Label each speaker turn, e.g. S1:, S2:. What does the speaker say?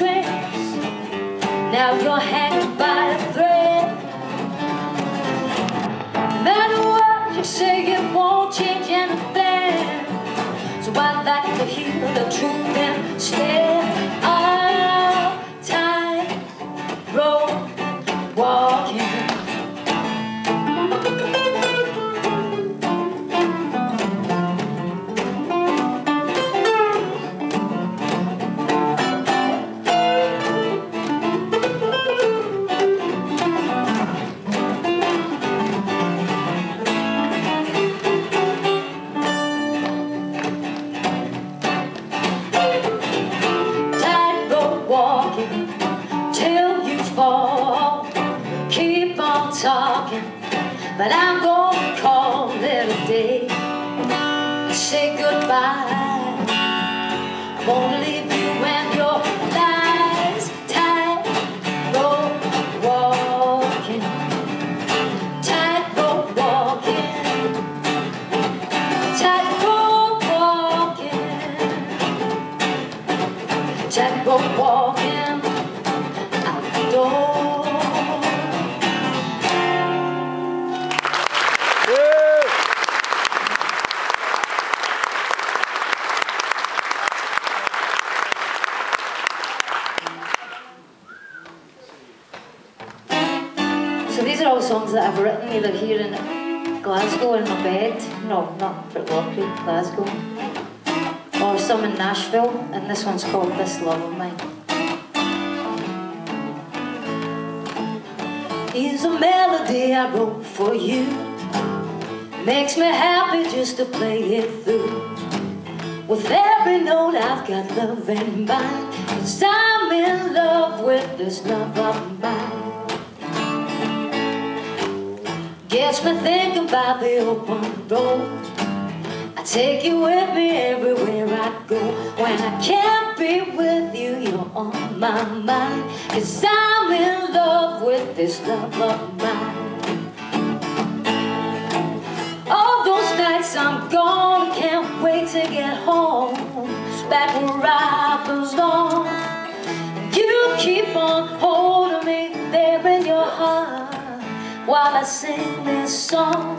S1: strings. Now you're hanging by a thread. No matter what you say, it won't change anything. So I'd like to hear the truth instead. I'll tie, rope, walk. Talking, but I'm gonna call it a day. Say goodbye. I'm gonna leave you and your lies. Tightrope walking, tightrope walking, tightrope walking tightrope walking out the door. These are all songs that I've written either here in Glasgow in my bed, no, not Pitlochry, Glasgow, or some in Nashville, and this one's called This Love of Mine. Here's a melody I wrote for you. Makes me happy just to play it through. With every note I've got love in mind. Cause I'm in love with this love of mine. Gets me thinking about the open road. I take you with me everywhere I go. When I can't be with you, you're on my mind. Cause I'm in love with this love of mine. All those nights I'm gone, can't wait to get home. Back where I belong. You keep on while I sing this song.